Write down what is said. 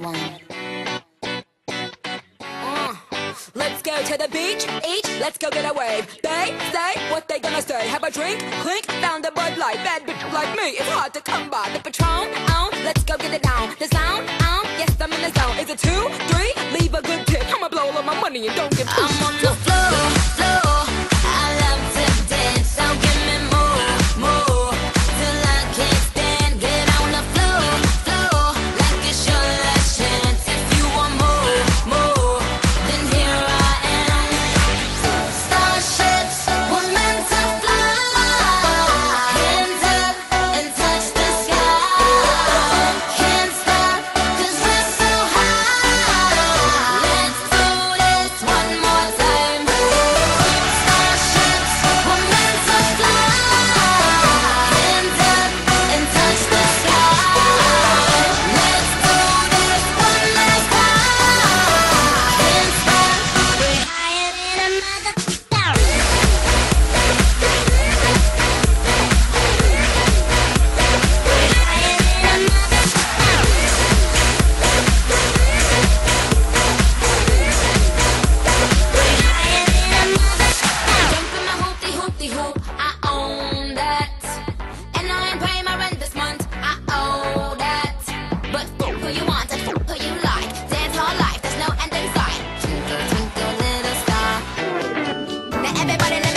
Uh, let's go to the beach, eat, let's go get a wave. They say what they gonna say. Have a drink, clink, found a Bud Light. Bad bitch like me, it's hard to come by. The Patron, on, let's go get it down. The sound, on, yes, I'm in the zone. Is it two, three? Leave a good tip. I'ma blow all of my money and don't get I'm on the Everybody